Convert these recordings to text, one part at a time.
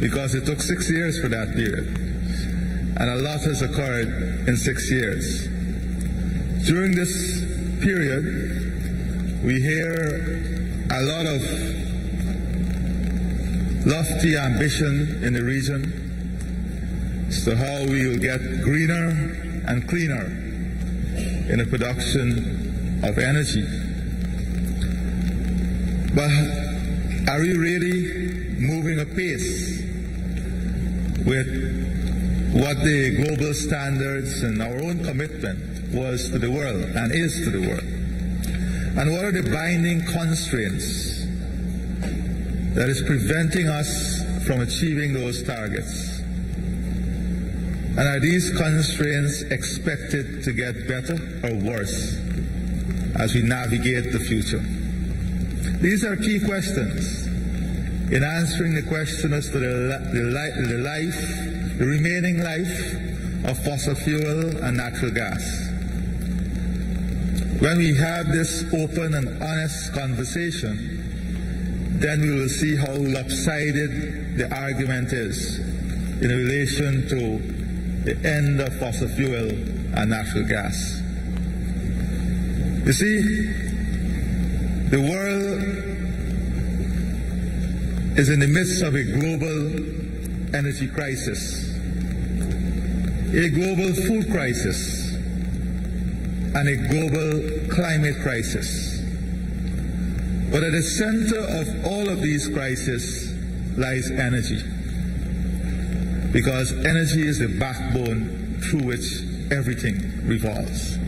because it took six years for that period. And a lot has occurred in six years. During this period, we hear a lot of lofty ambition in the region as to how we will get greener and cleaner in the production of energy. But are we really moving apace with what the global standards and our own commitment was to the world and is to the world? And what are the binding constraints that is preventing us from achieving those targets? And are these constraints expected to get better or worse as we navigate the future? These are key questions in answering the question as to the, the, the life, the remaining life of fossil fuel and natural gas. When we have this open and honest conversation, then we will see how lopsided the argument is in relation to the end of fossil fuel and natural gas. You see, the world is in the midst of a global energy crisis, a global food crisis, and a global climate crisis. But at the center of all of these crises lies energy. Because energy is the backbone through which everything revolves.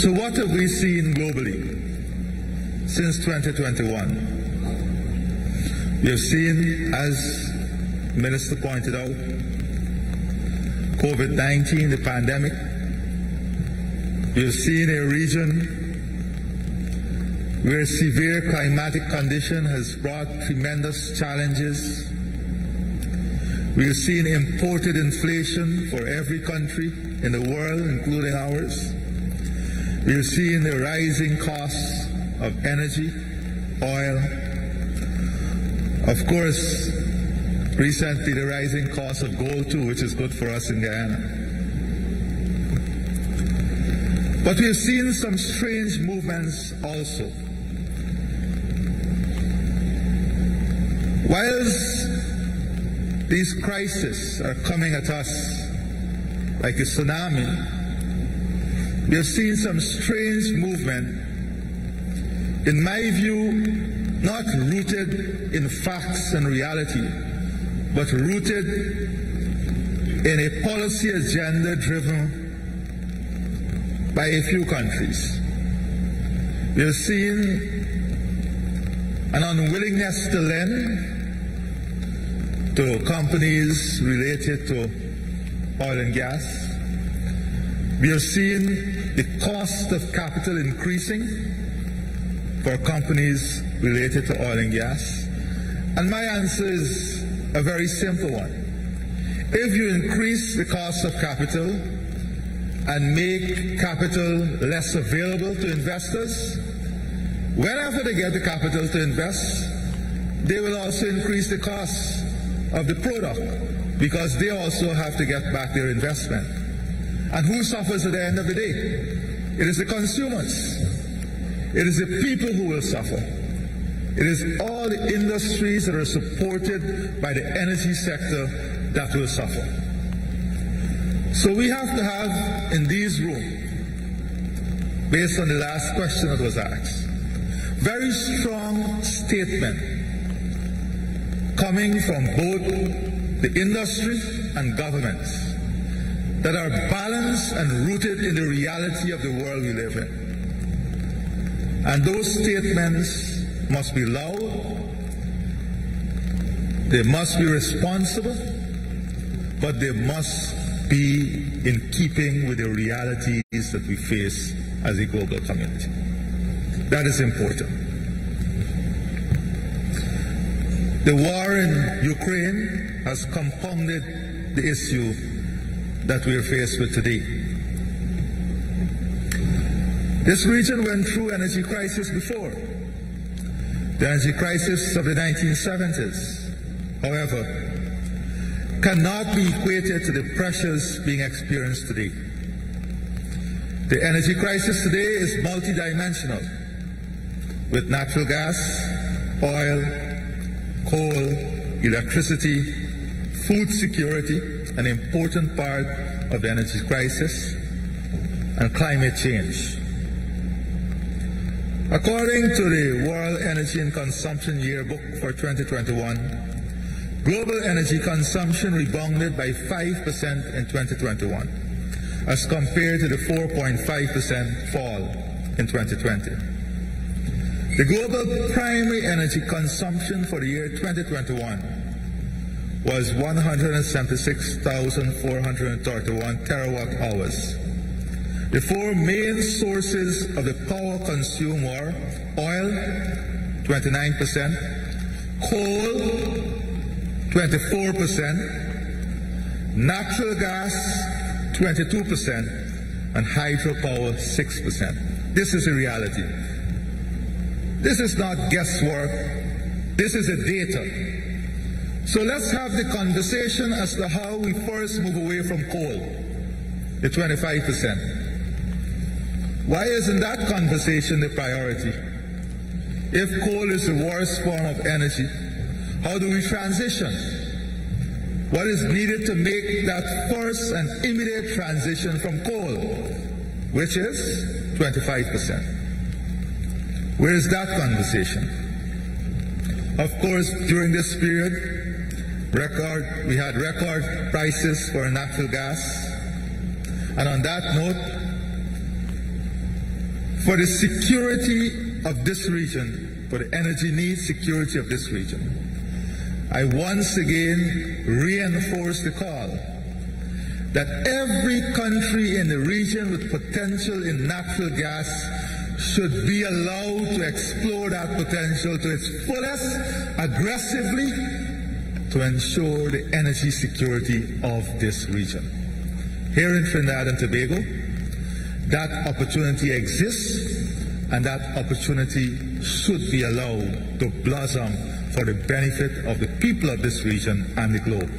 So, what have we seen globally since 2021? Have seen, as Minister pointed out, COVID 19, the pandemic. Have seen a region where severe climatic condition has brought tremendous challenges. We have seen imported inflation for every country in the world, including ours. We have seen the rising costs of energy, oil. Of course, recently the rising cost of gold too, which is good for us in Guyana. But we have seen some strange movements also. Whilst these crises are coming at us like a tsunami, we have seen some strange movement, in my view, not rooted in facts and reality, but rooted in a policy agenda driven by a few countries. We have seen an unwillingness to lend to companies related to oil and gas. We have seen the cost of capital increasing for companies related to oil and gas. And my answer is a very simple one. If you increase the cost of capital and make capital less available to investors, whenever they get the capital to invest, they will also increase the cost of the product because they also have to get back their investment. And who suffers at the end of the day? It is the consumers. It is the people who will suffer. It is all the industries that are supported by the energy sector that will suffer. So we have to have in these rooms, based on the last question that was asked, very strong statement coming from both the industry and governments that are balanced and rooted in the reality of the world we live in. And those statements must be loud, they must be responsible, but they must be in keeping with the realities that we face as a global community. That is important. The war in Ukraine has compounded the issue that we are faced with today. This region went through energy crisis before. The energy crisis of the 1970s, however, cannot be equated to the pressures being experienced today. The energy crisis today is multidimensional, with natural gas, oil, coal, electricity, food security, an important part of the energy crisis, and climate change. According to the World Energy and Consumption Yearbook for 2021, global energy consumption rebounded by 5% in 2021 as compared to the 4.5% fall in 2020. The global primary energy consumption for the year 2021 was 176,431 terawatt hours. The four main sources of the power consumed were oil, 29%, coal, 24%, natural gas, 22%, and hydropower 6%. This is a reality. This is not guesswork. This is a data. So let's have the conversation as to how we first move away from coal, the 25%. Why isn't that conversation the priority? If coal is the worst form of energy, how do we transition? what is needed to make that first and immediate transition from coal, which is 25%. Where is that conversation? Of course, during this period, record we had record prices for natural gas. And on that note, for the security of this region, for the energy needs security of this region, I once again reinforce the call that every country in the region with potential in natural gas should be allowed to explore that potential to its fullest aggressively to ensure the energy security of this region. Here in Trinidad and Tobago, that opportunity exists and that opportunity should be allowed to blossom for the benefit of the people of this region and the globe.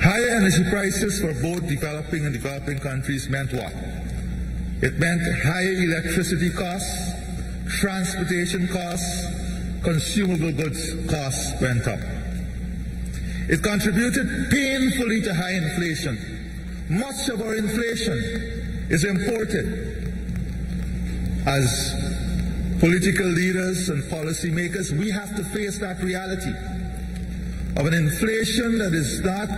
Higher energy prices for both developing and developing countries meant what? It meant higher electricity costs, transportation costs, consumable goods costs went up. It contributed painfully to high inflation. Much of our inflation is imported as political leaders and policymakers, we have to face that reality of an inflation that is not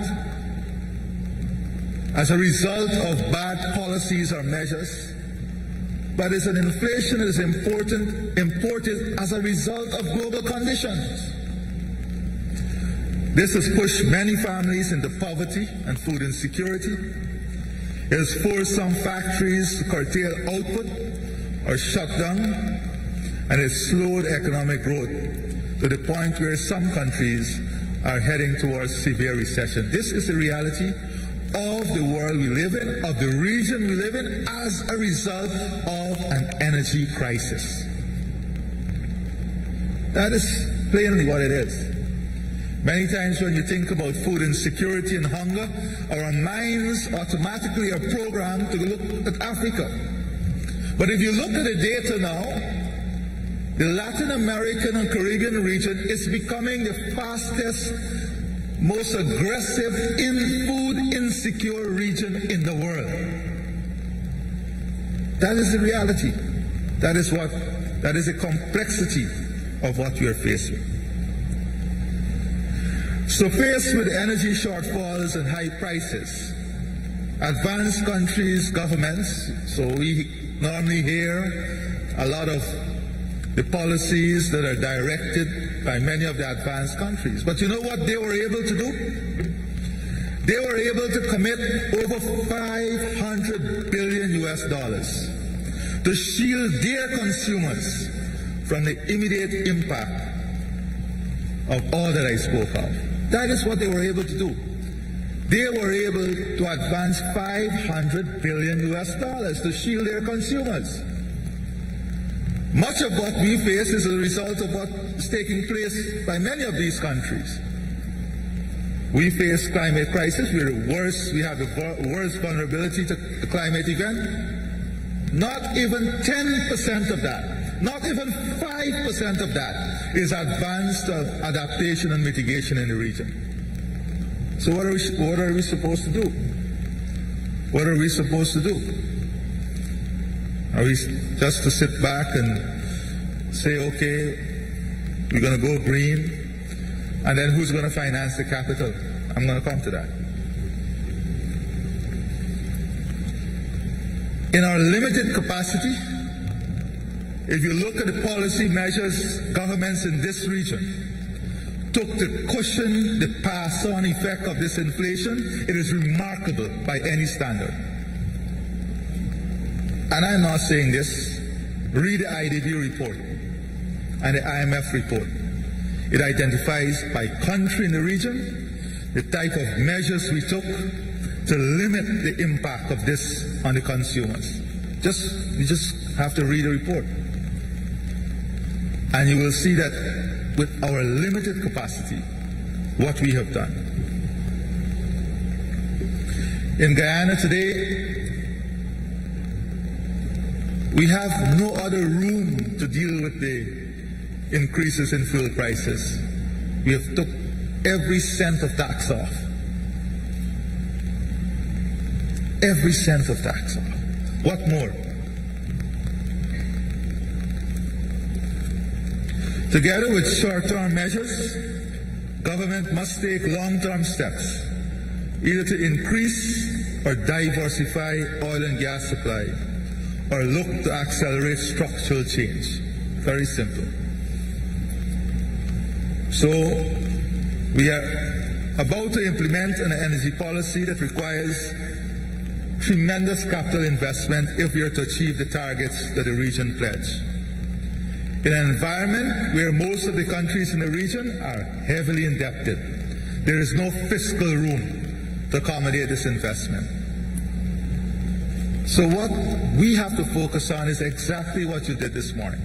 as a result of bad policies or measures, but is an inflation that is important, imported as a result of global conditions. This has pushed many families into poverty and food insecurity. It has forced some factories to curtail output or shut down and it slowed economic growth to the point where some countries are heading towards severe recession. This is the reality of the world we live in, of the region we live in, as a result of an energy crisis. That is plainly what it is. Many times when you think about food insecurity and hunger, our minds automatically are programmed to look at Africa. But if you look at the data now, the Latin American and Caribbean region is becoming the fastest, most aggressive in food insecure region in the world. That is the reality. That is what that is the complexity of what we are facing. So faced with energy shortfalls and high prices, advanced countries, governments, so we normally hear a lot of the policies that are directed by many of the advanced countries. But you know what they were able to do? They were able to commit over 500 billion US dollars to shield their consumers from the immediate impact of all that I spoke of. That is what they were able to do. They were able to advance 500 billion US dollars to shield their consumers. Much of what we face is a result of what is taking place by many of these countries. We face climate crisis. We're worse. We have the worst vulnerability to the climate event. Not even 10% of that, not even 5% of that is advanced adaptation and mitigation in the region. So what are we, what are we supposed to do? What are we supposed to do? Are we just to sit back and say, okay, we're going to go green, and then who's going to finance the capital? I'm going to come to that. In our limited capacity, if you look at the policy measures governments in this region took to cushion the pass-on effect of this inflation, it is remarkable by any standard. And I'm not saying this. Read the IDB report and the IMF report. It identifies by country in the region the type of measures we took to limit the impact of this on the consumers. Just you just have to read the report. And you will see that with our limited capacity, what we have done. In Guyana today, we have no other room to deal with the increases in fuel prices. We have took every cent of tax off. Every cent of tax off. What more? Together with short-term measures, government must take long-term steps, either to increase or diversify oil and gas supply, or look to accelerate structural change. Very simple. So we are about to implement an energy policy that requires tremendous capital investment if we are to achieve the targets that the region pledged. In an environment where most of the countries in the region are heavily indebted, there is no fiscal room to accommodate this investment. So what we have to focus on is exactly what you did this morning.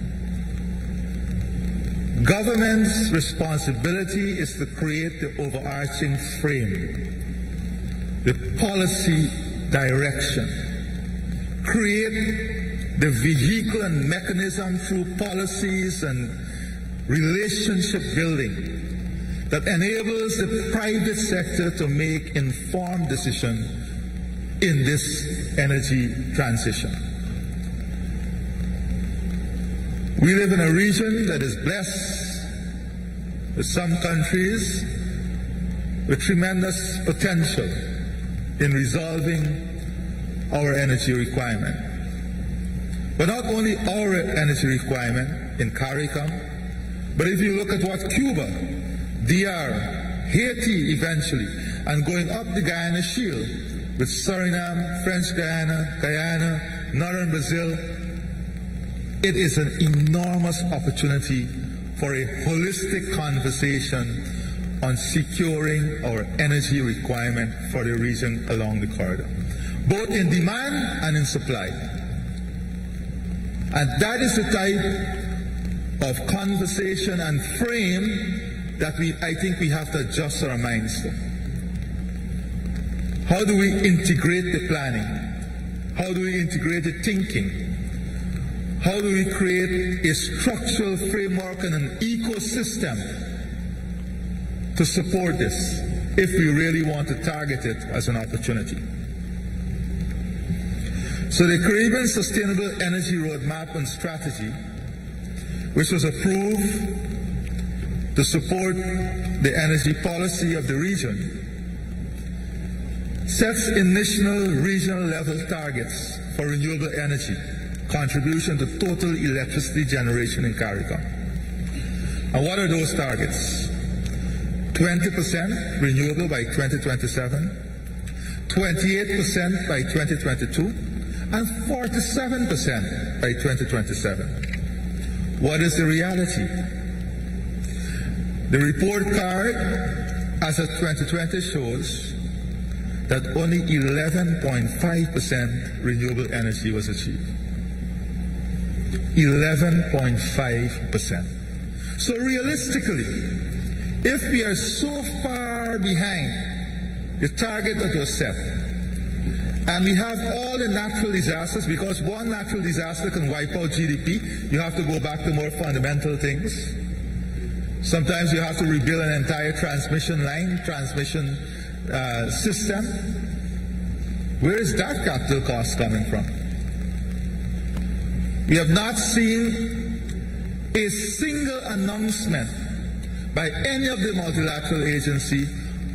Government's responsibility is to create the overarching frame, the policy direction, create the vehicle and mechanism through policies and relationship building that enables the private sector to make informed decisions in this energy transition. We live in a region that is blessed with some countries with tremendous potential in resolving our energy requirement. But not only our energy requirement in CARICOM, but if you look at what Cuba, DR, Haiti eventually, and going up the Guyana Shield with Suriname, French Guyana, Guyana, Northern Brazil, it is an enormous opportunity for a holistic conversation on securing our energy requirement for the region along the corridor, both in demand and in supply. And that is the type of conversation and frame that we, I think we have to adjust our minds to. How do we integrate the planning? How do we integrate the thinking? How do we create a structural framework and an ecosystem to support this if we really want to target it as an opportunity? So the Caribbean Sustainable Energy Roadmap and Strategy, which was approved to support the energy policy of the region, sets initial regional level targets for renewable energy contribution to total electricity generation in CARICOM. And what are those targets? 20% renewable by 2027, 28% by 2022, and 47% by 2027. What is the reality? The report card as of 2020 shows that only 11.5% renewable energy was achieved. 11.5%. So realistically, if we are so far behind the target that was set, and we have all the natural disasters, because one natural disaster can wipe out GDP, you have to go back to more fundamental things. Sometimes you have to rebuild an entire transmission line, transmission uh, system. Where is that capital cost coming from? We have not seen a single announcement by any of the multilateral agency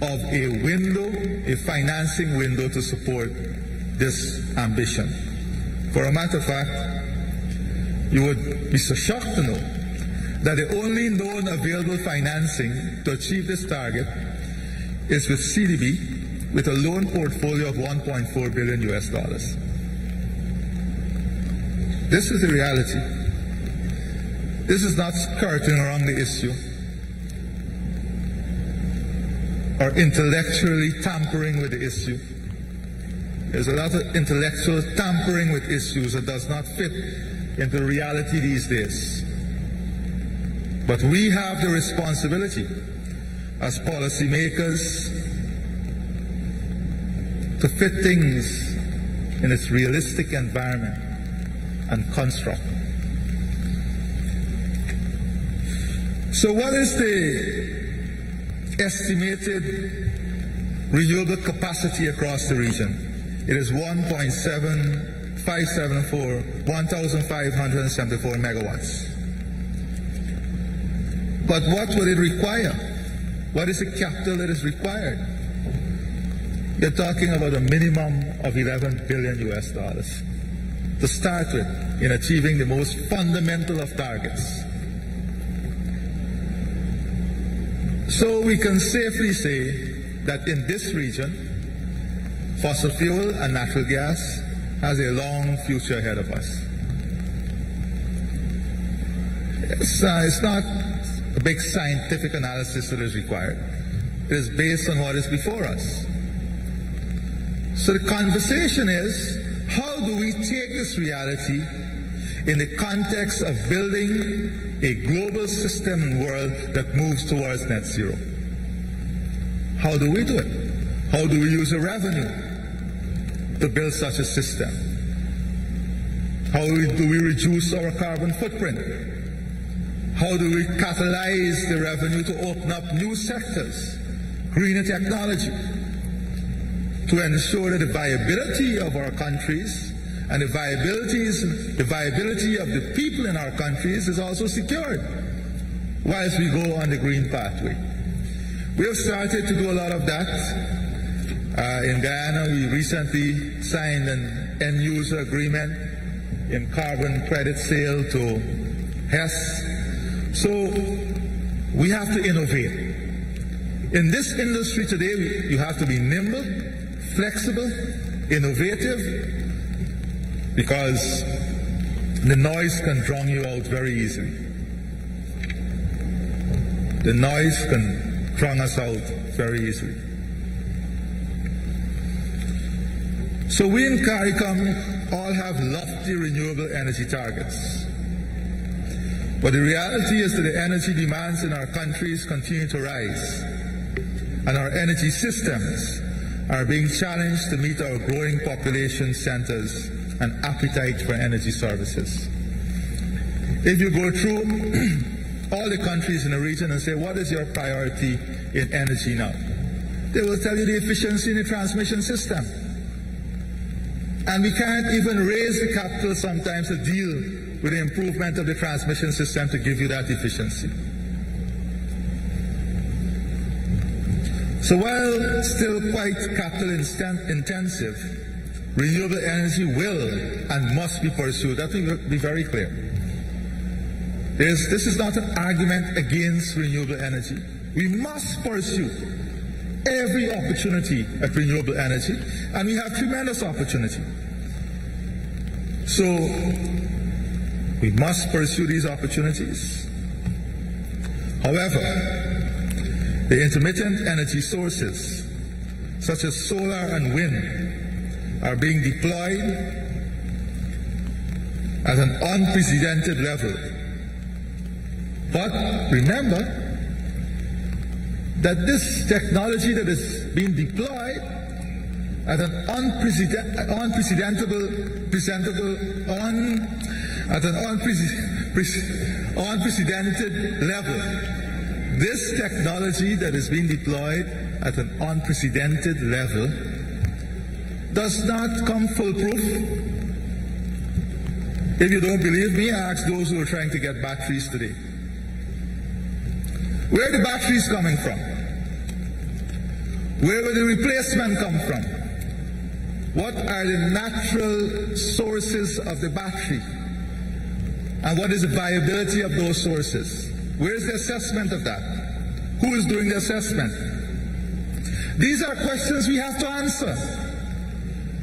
of a window, a financing window to support this ambition. For a matter of fact, you would be so shocked to know that the only known available financing to achieve this target is with CDB with a loan portfolio of 1.4 billion US dollars. This is the reality. This is not skirting around the issue or intellectually tampering with the issue. There's a lot of intellectual tampering with issues that does not fit into reality these days. But we have the responsibility as policymakers to fit things in its realistic environment and construct. So what is the estimated renewable capacity across the region? It is 1.7574, 1,574 megawatts. But what would it require? What is the capital that is required? You're talking about a minimum of 11 billion US dollars to start with in achieving the most fundamental of targets. So we can safely say that in this region, fossil fuel and natural gas has a long future ahead of us. It's, uh, it's not a big scientific analysis that is required. It is based on what is before us. So the conversation is how do we take this reality in the context of building a global system and world that moves towards net zero? How do we do it? How do we use the revenue to build such a system? How do we reduce our carbon footprint? How do we catalyze the revenue to open up new sectors, greener technology, to ensure that the viability of our countries and the viabilities, the viability of the people in our countries is also secured whilst we go on the green pathway. We have started to do a lot of that. Uh, in Guyana, we recently signed an end user agreement in carbon credit sale to Hess. So we have to innovate. In this industry today, you have to be nimble, flexible, innovative, because the noise can drown you out very easily. The noise can drown us out very easily. So we in CARICOM all have lofty renewable energy targets. But the reality is that the energy demands in our countries continue to rise, and our energy systems are being challenged to meet our growing population centers and appetite for energy services. If you go through all the countries in the region and say, what is your priority in energy now? They will tell you the efficiency in the transmission system. And we can't even raise the capital sometimes to deal with the improvement of the transmission system to give you that efficiency. So while still quite capital intensive, renewable energy will and must be pursued. That will be very clear. This is not an argument against renewable energy. We must pursue every opportunity at renewable energy, and we have tremendous opportunity. So we must pursue these opportunities. However, the intermittent energy sources, such as solar and wind, are being deployed at an unprecedented level. But remember that this technology that is being deployed at an unprecedented, un, at an unprecedented level. This technology that is being deployed at an unprecedented level does not come foolproof. If you don't believe me, ask those who are trying to get batteries today. Where are the batteries coming from? Where will the replacement come from? What are the natural sources of the battery? And what is the viability of those sources? Where is the assessment of that? Who is doing the assessment? These are questions we have to answer.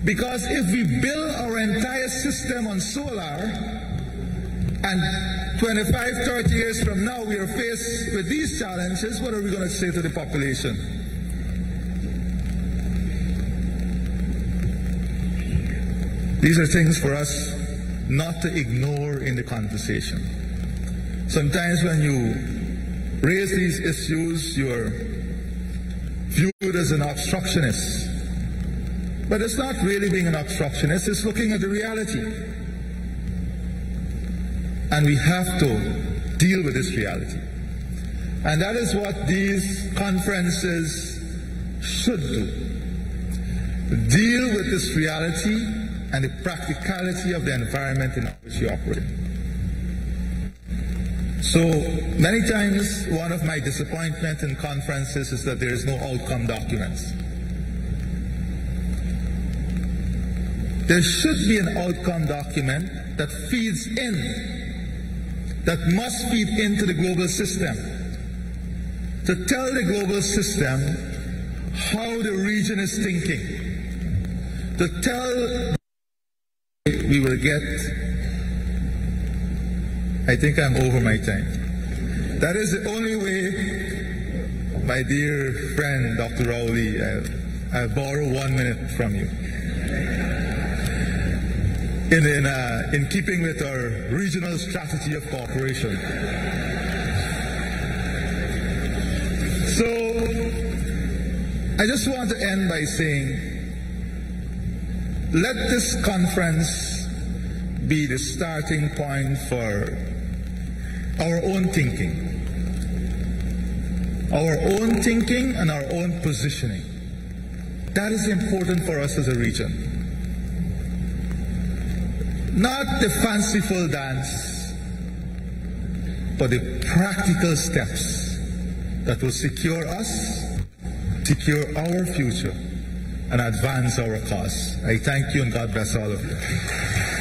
Because if we build our entire system on solar, and 25, 30 years from now we are faced with these challenges, what are we going to say to the population? These are things for us not to ignore in the conversation. Sometimes when you raise these issues, you're viewed as an obstructionist. But it's not really being an obstructionist, it's looking at the reality. And we have to deal with this reality. And that is what these conferences should do. Deal with this reality and the practicality of the environment in which you operate. So many times, one of my disappointments in conferences is that there is no outcome documents. There should be an outcome document that feeds in, that must feed into the global system, to tell the global system how the region is thinking, to tell we will get. I think I'm over my time. That is the only way, my dear friend, Dr. Rowley, I, I borrow one minute from you in, in, uh, in keeping with our regional strategy of cooperation. So, I just want to end by saying, let this conference be the starting point for our own thinking. Our own thinking and our own positioning. That is important for us as a region. Not the fanciful dance, but the practical steps that will secure us, secure our future, and advance our cause. I thank you and God bless all of you.